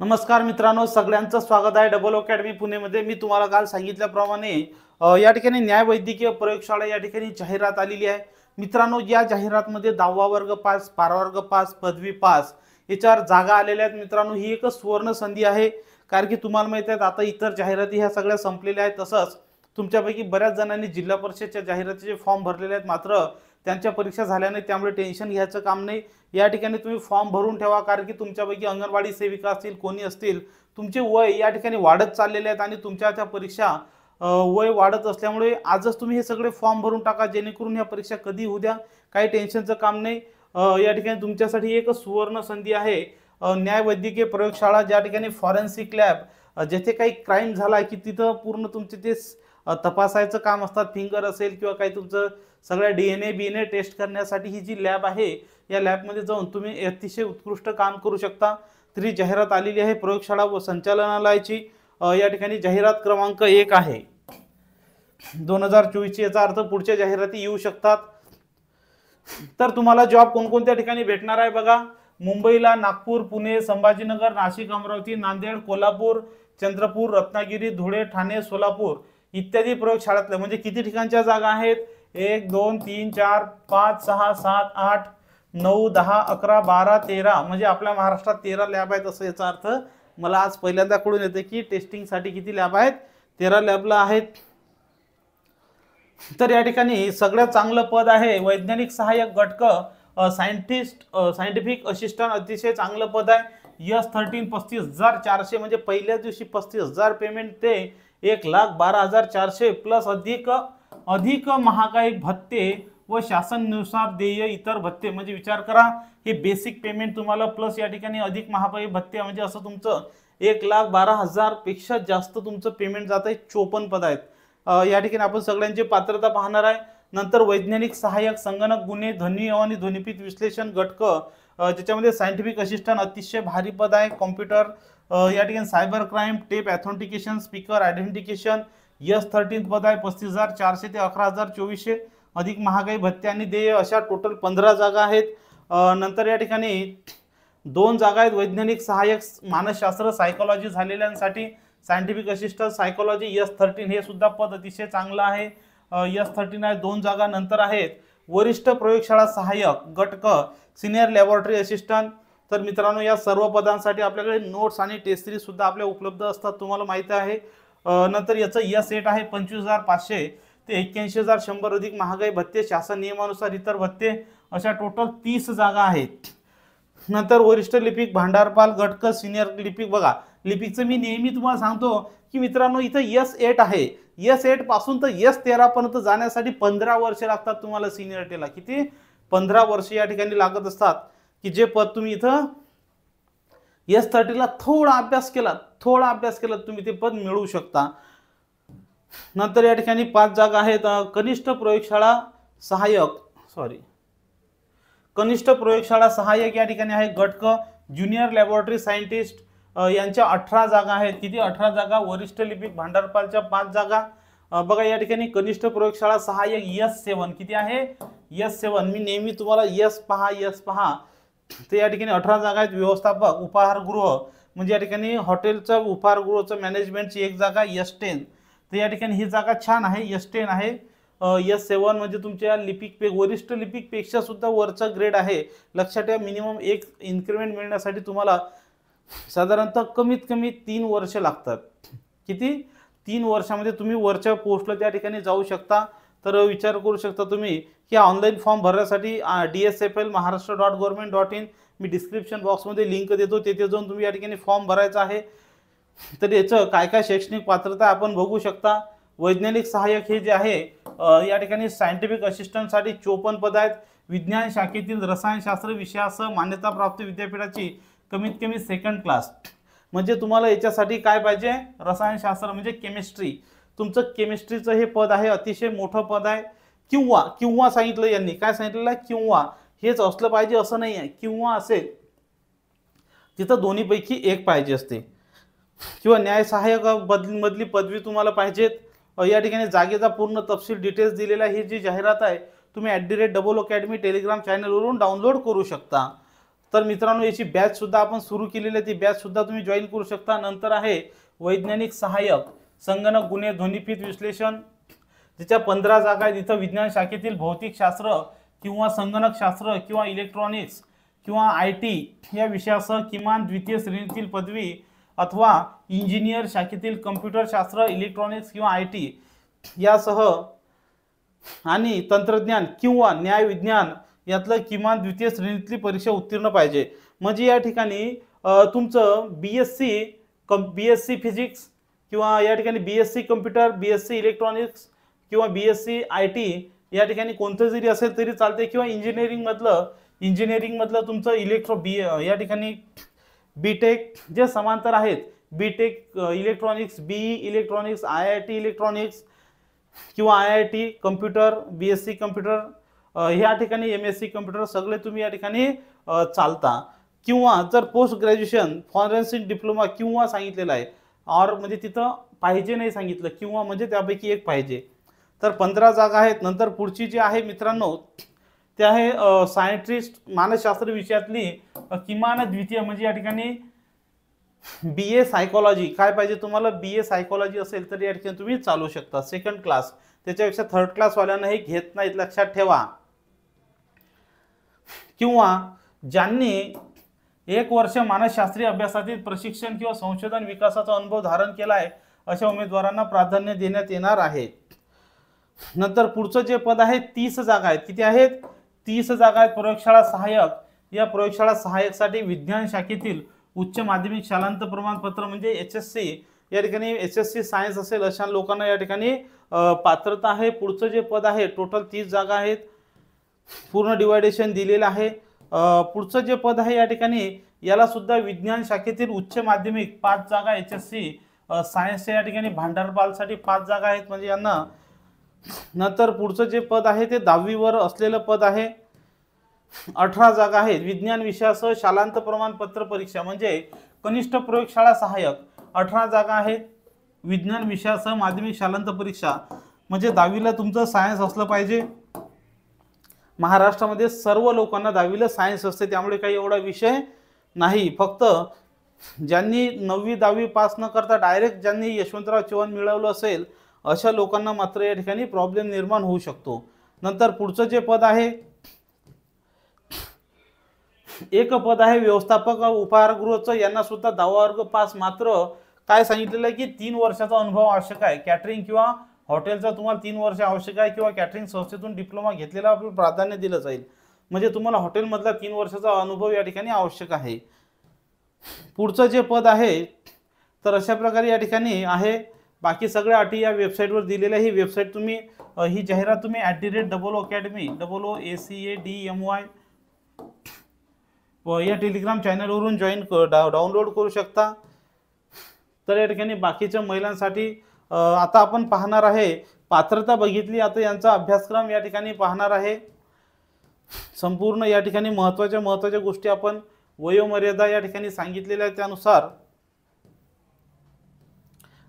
नमस्कार मित्रांनो सगळ्यांचं स्वागत आहे डबल अकॅडमी पुणेमध्ये. मी तुम्हाला काल सांगितल्याप्रमाणे या ठिकाणी न्याय वैद्यकीय प्रयोगशाळा या ठिकाणी जाहिरात आलेली आहे. मित्रांनो या जाहिरातमध्ये दहावा वर्ग पास बारा वर्ग पास पदवी पास याच्यावर जागा आलेल्या आहेत. मित्रांनो ही एक सुवर्ण संधी आहे. कारण की तुम्हाला माहीत आहेत आता इतर जाहिराती ह्या सगळ्या संपलेल्या आहेत. तसंच तुमच्यापैकी बऱ्याच जणांनी जिल्हा परिषदच्या जाहिरातीचे फॉर्म भरलेले आहेत. मात्र त्यांच्या परीक्षा झाल्या नाही त्यामुळे टेन्शन घ्यायचं काम नाही. या ठिकाणी तुम्ही फॉर्म भरून ठेवा कारण की तुमच्यापैकी अंगणवाडी सेविका असतील कोणी असतील तुमचे वय या ठिकाणी वाढत चाललेले आहेत आणि तुमच्या त्या परीक्षा वय वाढत असल्यामुळे आजच तुम्ही हे सगळे फॉर्म भरून टाका जेणेकरून ह्या परीक्षा कधी होऊ द्या काही टेन्शनचं काम नाही. या ठिकाणी तुमच्यासाठी एक सुवर्ण संधी आहे न्यायवैद्यकीय न्याय वैद्यकीय प्रयोगशाळा ज्या ठिकाणी फॉरेन्सिक लॅब जेथे काही क्राईम झाला की तिथं पूर्ण तुमचे ते तपासायचं काम असतात फिंगर असेल किंवा काही तुमचं सगळ्या D N A B N A test करण्यासाठी ही जी लॅब आहे या लॅबमध्ये जाऊन तुम्ही अतिशय उत्कृष्ट काम करू शकता. तरी जाहिरात आलेली आहे प्रयोगशाळा व संचालनालयाची. या ठिकाणी जाहिरात क्रमांक एक आहे. दोन हजार चोवीसची याचा अर्थ पुढच्या जाहिराती येऊ शकतात. तर तुम्हाला जॉब कोणकोणत्या ठिकाणी भेटणार आहे बघा. मुंबईला नागपूर पुणे संभाजीनगर नाशिक अमरावती नांदेड कोल्हापूर चंद्रपूर रत्नागिरी धुळे ठाणे सोलापूर इत्यादी प्रयोगशाळातल्या म्हणजे किती ठिकाणच्या जागा आहेत? एक दोन तीन चार पाच सहा सात आठ नऊ दहा अकरा बारा तेरा म्हणजे आपल्या महाराष्ट्रात तेरा लॅब आहेत असं याचा अर्थ मला आज पहिल्यांदा कळून येते की टेस्टिंगसाठी किती लॅब आहेत? तेरा लॅबला आहेत. तर या ठिकाणी सगळ्यात चांगलं पद आहे वैज्ञानिक सहाय्यक घटक सायंटिस्ट सायंटिफिक असिस्टंट अतिशय चांगलं पद आहे. यस थर्टीन पस्तीस हजार चारशे म्हणजे पहिल्याच दिवशी पस्तीस हजार पेमेंट ते एक लाख बारा हजार चारशे प्लस अधिक अधिक महागाई भत्ते व शासननुसार देय इतर भत्ते. म्हणजे विचार करा हे बेसिक पेमेंट तुम्हाला प्लस या ठिकाणी अधिक महागाई भत्ते म्हणजे असं तुमचं एक लाख बारा हजारपेक्षा जास्त तुमचं पेमेंट जात आहे. चोपन्न पद आहेत. या ठिकाणी आपण सगळ्यांची पात्रता पाहणार आहे. नंतर वैज्ञानिक सहाय्यक संगणक गुन्हे ध्वनी आणि ध्वनिपीत विश्लेषण घटक ज्याच्यामध्ये सायंटिफिक असिस्टंट अतिशय भारी पद आहे. कॉम्प्युटर या ठिकाणी cyber crime tape authentication speaker identification S thirteen पद आहे पस्तीस हजार चारशे ते अकरा हजार चोवीसशे अधिक महागाई भत्ते आणि देय अशा टोटल पंधरा जागा आहेत. नंतर या ठिकाणी दोन जागा आहेत. वैज्ञानिक सहाय्यक मानसशास्त्र psychology झालेल्यांसाठी scientific assistant psychology S thirteen हे सुद्धा पद अतिशय चांगलं आहे. यस थर्टीन आहे दोन जागा नंतर आहेत. वरिष्ठ प्रयोगशाळा सहाय्यक गटक सिनियर लॅबोरेटरी असिस्टंट तर मित्रांनो या सर्व पदांसाठी आपल्याकडे नोट्स आणि टेस्ट सुद्धा आपल्या उपलब्ध असतात. तुम्हाला माहिती आहे. नंतर याचं यस एट आहे पंचवीस हजार पाचशे ते एक्क्याऐंशी हजार शंभर अधिक महागाई भत्ते शासन नियमानुसार इतर भत्ते अशा टोटल तीस जागा आहेत. नंतर वरिष्ठ लिपिक भांडारपाल गटक सिनियर लिपिक बघा. लिपिकचं मी नेहमी तुम्हाला सांगतो की मित्रांनो इथं यस एट आहे. यस एटपासून तर यस तेरापर्यंत जाण्यासाठी पंधरा वर्ष लागतात तुम्हाला सिनियरिटीला किती? पंधरा वर्ष या ठिकाणी लागत असतात की जे पद तुम्ही इथं एस थर्टीला थोडा अभ्यास केला थोडा अभ्यास केला तुम्ही ते पद मिळवू शकता. नंतर या ठिकाणी पाच जागा आहेत. कनिष्ठ प्रयोगशाळा सहाय्यक सॉरी कनिष्ठ प्रयोगशाळा सहाय्यक या ठिकाणी आहे गटक ज्युनियर लॅबोरेटरी सायंटिस्ट यांच्या अठरा जागा आहेत. किती? अठरा जागा. वरिष्ठ लिपिक भांडारपालच्या पाच जागा. बघा या ठिकाणी कनिष्ठ प्रयोगशाळा सहाय्यक यस सेवन किती आहे? यस सेवन मी नेहमी तुम्हाला यस पहा यस पहा. तर या ठिकाणी अठरा जागा आहेत. व्यवस्थापक उपहारगृह म्हणजे या ठिकाणी हॉटेलचं उपहारगृहाचं मॅनेजमेंटची एक जागा यस टेन तर या ठिकाणी ही जागा छान आहे. यस टेन आहे. यस सेवन म्हणजे तुमच्या लिपिक पे वरिष्ठ लिपिकपेक्षा सुद्धा वरचा ग्रेड आहे. लक्षात ठेवा मिनिमम एक इन्क्रिमेंट मिळण्यासाठी तुम्हाला साधारणतः कमीत कमी तीन वर्ष लागतात. किती? तीन वर्षामध्ये तुम्ही वरच्या पोस्टला त्या ठिकाणी जाऊ शकता. तर विचार करू शकता तुम्ही की ऑनलाईन फॉर्म भरण्यासाठी D S F L Maharashtra dot government dot in me description बॉक्समध्ये लिंक देतो. तिथे जाऊन तुम्ही या ठिकाणी फॉर्म भरायचा आहे. तर याचं काय काय शैक्षणिक पात्रता आपण बघू शकता. वैज्ञानिक सहाय्यक हे जे आहे या ठिकाणी सायंटिफिक असिस्टंटसाठी चोपन्न पद आहेत. विज्ञान शाखेतील रसायनशास्त्र विषयासह मान्यताप्राप्त विद्यापीठाची कमीत कमी सेकंड क्लास म्हणजे तुम्हाला याच्यासाठी काय पाहिजे? रसायनशास्त्र म्हणजे केमिस्ट्री तुमचं केमिस्ट्रीचं हे पद आहे अतिशय मोठं पद आहे. किंवा किंवा सांगितलं यांनी. काय सांगितलेलं? आहे किंवा. हेच असलं पाहिजे असं नाही आहे. किंवा असेल तिथं दोन्हीपैकी एक पाहिजे असते. किंवा न्याय सहाय्यक बदलीमधली पदवी तुम्हाला पाहिजेत. या ठिकाणी जागेचा पूर्ण तपशील डिटेल्स दिलेला ही जी जाहिरात आहे तुम्ही at the rate double academy Telegram चॅनलवरून download करू शकता. तर मित्रांनो याची बॅचसुद्धा आपण सुरू केलेली आहे. ती बॅचसुद्धा तुम्ही जॉईन करू शकता. नंतर आहे वैज्ञानिक सहाय्यक. संगणक गुन्हे ध्वनिफीत विश्लेषण तिच्या पंधरा जागा आहेत इथं विज्ञान शाखेतील भौतिकशास्त्र किंवा संगणकशास्त्र किंवा इलेक्ट्रॉनिक्स किंवा आय टी या विषयासह किमान द्वितीय श्रेणीतील पदवी अथवा इंजिनियर शाखेतील कम्प्युटरशास्त्र इलेक्ट्रॉनिक्स किंवा आय टी यासह आणि तंत्रज्ञान किंवा न्यायविज्ञान यातलं किमान द्वितीय श्रेणीतली परीक्षा उत्तीर्ण पाहिजे. म्हणजे या ठिकाणी तुमचं B S C cum B S C physics किंवा या ठिकाणी B S C computer B S C electronics किंवा B S C I T या ठिकाणी कोणतं जरी असेल तरी चालते किंवा इंजिनिअरिंगमधलं इंजिनिअरिंगमधलं तुमचं इलेक्ट्रो बी या ठिकाणी बी टेक जे समांतर आहेत B tech electronics B electronics I I T electronics किंवा I I T computer B S C computer ह्या ठिकाणी एम एस सी कम्प्युटर सगळे तुम्ही या ठिकाणी चालता. किंवा जर पोस्ट ग्रॅज्युएशन फॉरेन्सिक डिप्लोमा किंवा सांगितलेलं आहे ऑर म्हणजे तिथं पाहिजे नाही सांगितलं किंवा म्हणजे त्यापैकी एक पाहिजे. तर पंधरा जागा आहेत. नंतर पुढची जी आहे मित्रांनो ते आहे सायंटिस्ट मानसशास्त्र विषयातली किमान द्वितीय म्हणजे या ठिकाणी बी ए सायकॉलॉजी काय पाहिजे तुम्हाला? बी ए सायकॉलॉजी असेल तर या ठिकाणी तुम्ही चालू शकता. सेकंड क्लास त्याच्यापेक्षा थर्ड क्लासवाल्यांना हे घेत नाहीत. लक्षात ठेवा. किंवा ज्यांनी एक वर्ष मानसशास्त्रीय अभ्यासातील प्रशिक्षण किंवा संशोधन विकासाचा अनुभव धारण केला आहे अशा उमेदवारांना प्राधान्य देण्यात येणार आहे. नंतर पुढचं जे पद आहे तीस जागा आहेत. किती आहेत? तीस जागा आहेत प्रयोगशाळा सहाय्यक. या प्रयोगशाळा सहाय्यकसाठी विज्ञान शाखेतील उच्च माध्यमिक शालांत प्रमाणपत्र म्हणजे एच एस सी. या ठिकाणी एच एस सी सायन्स असेल अशा लोकांना या ठिकाणी पात्रता आहे. पुढचं जे पद आहे टोटल तीस जागा आहेत. पूर्ण डिवायडेशन दिलेलं आहे. पुढचं जे पद आहे या ठिकाणी याला सुद्धा विज्ञान शाखेतील उच्च माध्यमिक पाच जागा एच एस सी सायन्सच्या या ठिकाणी भांडारपालसाठी पाच जागा आहेत. म्हणजे यांना नंतर पुढचं जे पद आहे ते दहावीवर असलेलं पद आहे. अठरा जागा आहेत. विज्ञान विषयासह शालांत प्रमाणपत्र परीक्षा म्हणजे कनिष्ठ प्रयोगशाळा सहाय्यक अठरा जागा आहेत. विज्ञान विषयासह माध्यमिक शालांत परीक्षा म्हणजे दहावीला तुमचं सायन्स असलं पाहिजे. महाराष्ट्रामध्ये सर्व लोकांना दहावीला सायन्स असते त्यामुळे काही एवढा विषय नाही. फक्त ज्यांनी नववी दहावी पास न करता डायरेक्ट ज्यांनी यशवंतराव चव्हाण मिळवलं असेल अशा लोकांना मात्र या ठिकाणी प्रॉब्लेम निर्माण होऊ शकतो. नंतर पुढचं जे पद आहे एक पद आहे व्यवस्थापक उपहारगृहाचं यांना सुद्धा दहावा वर्ग पास मात्र. काय सांगितलेलं आहे की तीन वर्षाचा अनुभव आवश्यक आहे. कॅटरिंग किंवा हॉटेलचा तुम्हाला तीन वर्ष आवश्यक आहे किंवा कॅटरिंग संस्थेतून डिप्लोमा घेतलेला आपल्याला प्राधान्य दिलं जाईल. म्हणजे तुम्हाला हॉटेलमधला तीन वर्षाचा अनुभव या ठिकाणी आवश्यक आहे. पुढचं जे पद आहे तर अशा प्रकारे या ठिकाणी आहे. बाकी सगळ्या अटी या वेबसाईटवर दिलेल्या ही वेबसाईट तुम्ही ही जाहिरात तुम्ही at the rate double O academy double O A C A D M Y व या टेलिग्राम चॅनलवरून जॉईन डाउनलोड करू शकता. तर या ठिकाणी बाकीच्या महिलांसाठी आता आपण पाहणार आहे पात्रता बघितली आता यांचा अभ्यासक्रम या ठिकाणी पाहणार आहे. संपूर्ण या ठिकाणी महत्त्वाच्या महत्त्वाच्या गोष्टी आपण वयोमर्यादा या ठिकाणी सांगितलेल्या आहे त्यानुसार.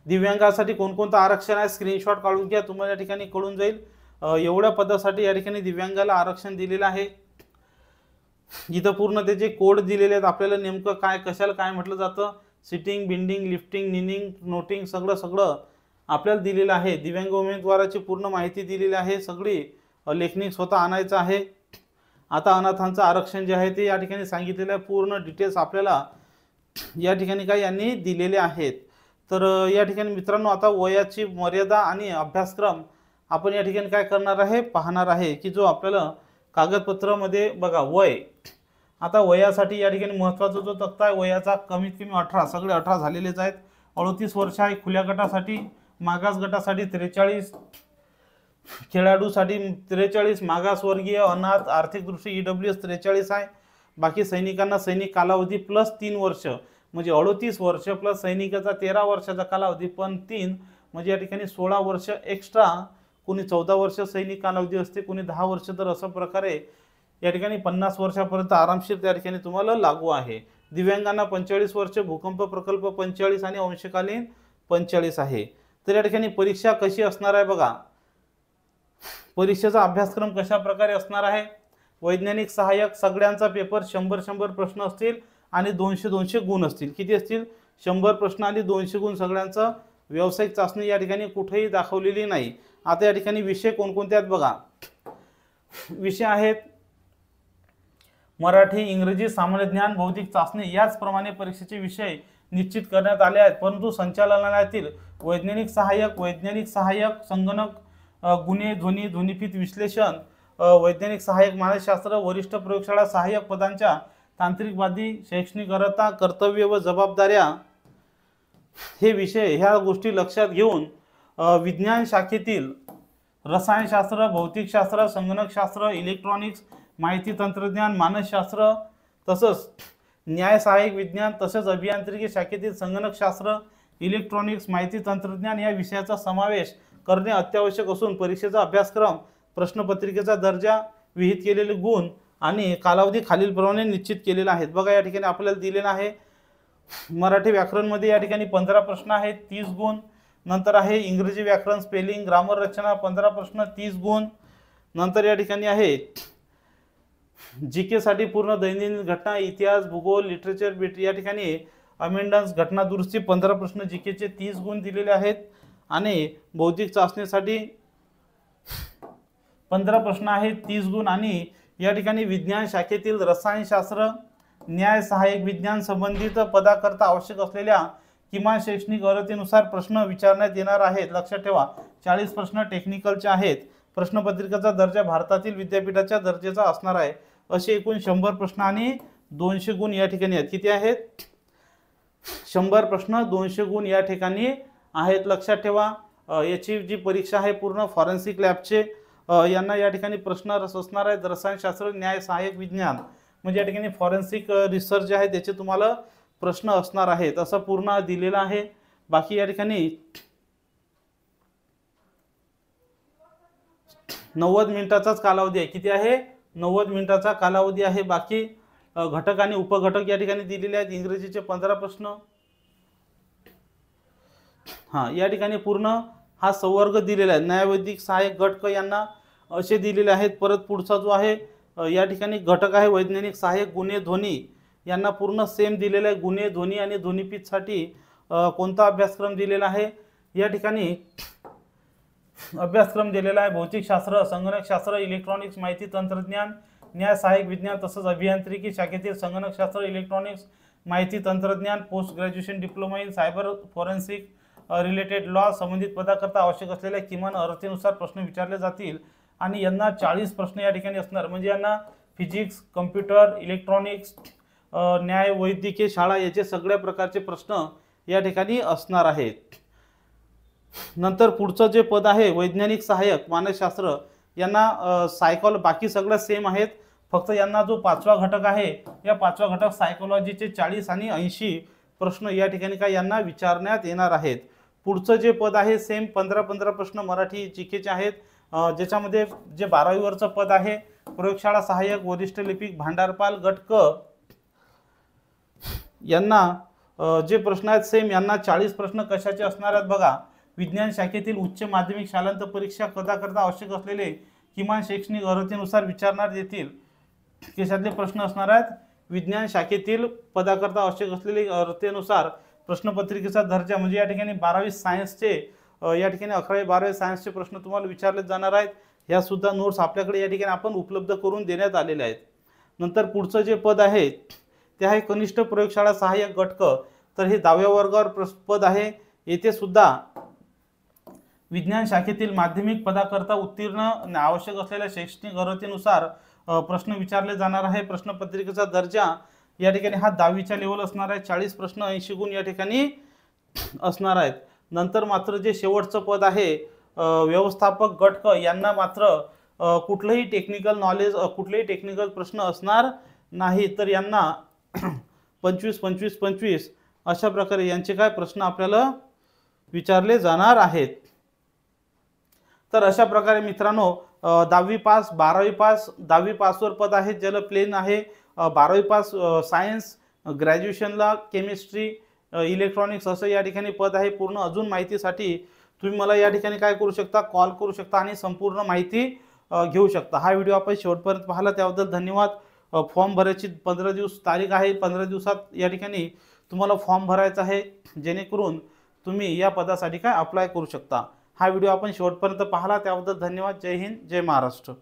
दिव्यांगासाठी कोणकोणतं आरक्षण आहे स्क्रीनशॉट काढून घ्या तुम्हाला या ठिकाणी कळून जाईल. एवढ्या पदासाठी या ठिकाणी दिव्यांगाला आरक्षण दिलेलं आहे. इथं पूर्ण त्याचे कोड दिलेले आहेत आपल्याला नेमकं काय कशाला काय म्हटलं जातं? Sitting bending lifting leaning noting सगळं सगळं. आपल्याला दिलेलं आहे. दिव्यांग उमेदवाराची पूर्ण माहिती दिलेली आहे. सगळी लेखणी स्वतः आणायचं आहे. आता अनाथांचं आरक्षण जे आहे ते या ठिकाणी सांगितलेलं आहे. पूर्ण डिटेल्स आपल्याला या ठिकाणी काय यांनी दिलेले आहेत. तर या ठिकाणी मित्रांनो आता वयाची मर्यादा आणि अभ्यासक्रम आपण या ठिकाणी काय करणार आहे? पाहणार आहे की जो आपल्याला कागदपत्रामध्ये बघा वय. आता वयासाठी या ठिकाणी महत्त्वाचा जो तक्ता आहे वयाचा कमीत कमी अठरा सगळे अठरा झालेलेच आहेत. अडतीस वर्ष आहे खुल्या गटासाठी. मागास गटासाठी त्रेचाळीस खेळाडूसाठी त्रेचाळीस मागासवर्गीय अनाथ आर्थिकदृष्टी ई डब्ल्यू एस त्रेचाळीस आहे. बाकी सैनिकांना सैनिक कालावधी प्लस तीन वर्ष म्हणजे अडतीस वर्ष प्लस सैनिकाचा तेरा वर्षाचा कालावधी पण तीन म्हणजे या ठिकाणी सोळा वर्ष एक्स्ट्रा कोणी चौदा वर्ष सैनिक कालावधी असते कोणी दहा वर्ष तर असं प्रकारे या ठिकाणी पन्नास वर्षापर्यंत आरामशीर त्या ठिकाणी तुम्हाला लागू आहे. दिव्यांगांना पंचेचाळीस वर्ष भूकंप प्रकल्प पंचेचाळीस आणि अंशकालीन पंचेचाळीस आहे. तर या ठिकाणी परीक्षा कशी असणार आहे बघा. परीक्षेचा अभ्यासक्रम कशा प्रकारे असणार आहे? वैज्ञानिक सहाय्यक सगळ्यांचा पेपर शंभर शंभर प्रश्न असतील आणि दोनशे दोनशे गुण असतील. किती असतील? शंभर प्रश्न आणि दोनशे गुण सगळ्यांचं व्यावसायिक चाचणी या ठिकाणी कुठेही दाखवलेली नाही. आता या ठिकाणी विषय कोणकोणते आहेत बघा. विषय आहेत मराठी इंग्रजी सामान्य ज्ञान भौतिक चाचणी. याचप्रमाणे परीक्षेचे विषय निश्चित करण्यात आले आहेत. परंतु संचालनालयातील वैज्ञानिक सहाय्यक वैज्ञानिक सहाय्यक संगणक गुन्हे ध्वनी ध्वनिफित विश्लेषण वैज्ञानिक सहाय्यक मानसशास्त्र वरिष्ठ प्रयोगशाळा सहाय्यक पदांच्या तांत्रिकवादी शैक्षणिक अर्हता कर्तव्य व जबाबदाऱ्या हे विषय ह्या गोष्टी लक्षात घेऊन विज्ञान शाखेतील रसायनशास्त्र भौतिकशास्त्र संगणकशास्त्र इलेक्ट्रॉनिक्स माहिती तंत्रज्ञान मानसशास्त्र तसंच न्याय सहाय्यक विज्ञान तसेच अभियांत्रिकी शाखेतील संगणकशास्त्र इलेक्ट्रॉनिक्स माहिती तंत्रज्ञान या विषयाचा समावेश करणे अत्यावश्यक असून परीक्षेचा अभ्यासक्रम प्रश्नपत्रिकेचा दर्जा विहित केलेले गुण आणि कालावधी खालीलप्रमाणे निश्चित केलेला आहेत बघा या ठिकाणी आपल्याला दिलेला आहे मराठी व्याकरणमध्ये या ठिकाणी पंधरा प्रश्न आहेत तीस गुण. नंतर आहे इंग्रजी व्याकरण स्पेलिंग ग्रामर रचना पंधरा प्रश्न तीस गुण. नंतर या ठिकाणी आहे जी केसाठी पूर्ण दैनंदिन घटना इतिहास भूगोल लिटरेचर बिट या ठिकाणी अमेंडन्स घटना दुरुस्ती पंधरा प्रश्न जी केचे तीस गुण दिलेले आहेत. आणि बौद्धिक चाचणीसाठी पंधरा प्रश्न आहेत तीस गुण. आणि या ठिकाणी विज्ञान शाखेतील रसायनशास्त्र न्याय सहाय्यक विज्ञान संबंधित पदाकरता आवश्यक असलेल्या किमान शैक्षणिक अर्हतेनुसार प्रश्न विचारण्यात येणार आहेत. लक्षात ठेवा चाळीस प्रश्न टेक्निकलचे आहेत. प्रश्नपत्रिकेचा दर्जा भारतातील विद्यापीठाच्या दर्जेचा असणार आहे. असे एकूण शंभर प्रश्न आणि दोनशे गुण या ठिकाणी आहेत. किती आहेत? शंभर प्रश्न दोनशे गुण या ठिकाणी आहेत. लक्षात ठेवा याची जी परीक्षा आहे पूर्ण फॉरेन्सिक लॅबचे यांना या ठिकाणी प्रश्न रस असणार आहेत. रसायनशास्त्र न्याय सहाय्यक विज्ञान म्हणजे या ठिकाणी फॉरेन्सिक रिसर्च जे आहे त्याचे तुम्हाला प्रश्न असणार आहेत. असं पूर्ण दिलेलं आहे. बाकी या ठिकाणी नव्वद मिनिटाचाच कालावधी आहे. किती आहे? नव्वद मिनिटाचा कालावधी आहे. बाकी घटक आणि उपघटक या ठिकाणी दिलेले आहेत. इंग्रजीचे पंधरा प्रश्न. हां या ठिकाणी पूर्ण हा संवर्ग दिलेला आहे. न्यायवैदिक सहाय्यक गटक यांना असे दिलेले आहेत. परत पुढचा जो आहे या ठिकाणी घटक आहे. वैज्ञानिक सहाय्यक गुन्हे ध्वनी यांना पूर्ण सेम दिलेलं आहे. गुन्हे ध्वनी आणि ध्वनिपीठसाठी कोणता अभ्यासक्रम दिलेला आहे? या ठिकाणी अभ्यासक्रम दिलेला आहे. भौतिकशास्त्र संगणकशास्त्र इलेक्ट्रॉनिक्स माहिती तंत्रज्ञान न्याय सहाय्यक विज्ञान तसंच अभियांत्रिकी शाखेतील संगणकशास्त्र इलेक्ट्रॉनिक्स माहिती तंत्रज्ञान post graduation diploma in cyber forensic related law संबंधित पदाकरता आवश्यक असलेल्या किमान अर्हतेनुसार प्रश्न विचारले जातील आणि यांना चाळीस प्रश्न या ठिकाणी असणार. म्हणजे यांना फिजिक्स कम्प्युटर इलेक्ट्रॉनिक्स न्याय वैद्यकीय शाळा याचे सगळ्या प्रकारचे प्रश्न या ठिकाणी असणार आहेत. नंतर पुढचं जे पद आहे वैज्ञानिक सहाय्यक मानसशास्त्र यांना सायकॉल बाकी सगळं सेम आहेत. फक्त यांना जो पाचवा घटक आहे या पाचवा घटक सायकोलॉजीचे चाळीस आणि ऐंशी प्रश्न या ठिकाणी काय यांना विचारण्यात येणार आहेत. पुढचं जे पद आहे सेम पंधरा पंधरा प्रश्न मराठी जिकेचे आहेत. ज्याच्यामध्ये जे बारावीवरचं पद आहे प्रयोगशाळा सहाय्यक वरिष्ठ लिपिक भांडारपाल गटक यांना जे प्रश्न आहेत सेम यांना चाळीस प्रश्न कशाचे असणार आहेत बघा. विज्ञान शाखेतील उच्च माध्यमिक शालांत परीक्षा करताकरता आवश्यक असलेले किमान शैक्षणिक अर्हतेनुसार विचारणार येतील केशातले प्रश्न असणार आहेत. विज्ञान शाखेतील पदाकरता आवश्यक असलेले अर्हतेनुसार प्रश्नपत्रिकेचा दर्जा म्हणजे या ठिकाणी बारावी सायन्सचे या ठिकाणी अकरावी बारावी सायन्सचे प्रश्न तुम्हाला विचारले जाणार आहेत. ह्या सुद्धा नोट्स आपल्याकडे या ठिकाणी आपण उपलब्ध करून देण्यात आलेले आहेत. नंतर पुढचं जे पद आहे ते आहे कनिष्ठ प्रयोगशाळा सहाय्यक गटक तर हे दहाव्या वर्गावर प्रस- पद आहे. येथे सुद्धा विज्ञान शाखेतील माध्यमिक पदाकरता उत्तीर्ण आवश्यक असलेल्या शैक्षणिक अर्हतेनुसार प्रश्न विचारले जाणार आहे. प्रश्नपत्रिकेचा दर्जा या ठिकाणी हा दहावीच्या लेवल असणार आहे. चाळीस प्रश्न ऐंशी गुण या ठिकाणी असणार आहेत. नंतर मात्र जे शेवटचं पद आहे व्यवस्थापक गटक यांना मात्र कुठलंही टेक्निकल नॉलेज कुठलेही टेक्निकल प्रश्न असणार नाही. तर यांना पंचवीस पंचवीस पंचवीस अशा प्रकारे यांचे काय प्रश्न आपल्याला विचारले जाणार आहेत. तर अशा प्रकारे मित्रांनो दहावी पास बारावी पास दहावी पासवर पद आहे ज्याला प्लेन आहे बारावी पास सायन्स ग्रॅज्युएशनला केमिस्ट्री इलेक्ट्रॉनिक्स असं या ठिकाणी पद आहे. पूर्ण अजून माहितीसाठी तुम्ही मला या ठिकाणी काय करू शकता कॉल करू शकता आणि संपूर्ण माहिती घेऊ शकता. हा व्हिडिओ आपण शेवटपर्यंत पाहिला त्याबद्दल धन्यवाद. फॉर्म भरायची पंधरा दिवस तारीख आहे. पंधरा दिवसात या ठिकाणी तुम्हाला फॉर्म भरायचा आहे. जेणेकरून तुम्ही या पदासाठी काय अप्लाय करू शकता. हा व्हिडिओ आपण शेवटपर्यंत पाहला. त्याबद्दल धन्यवाद. जय हिंद. जय महाराष्ट्र.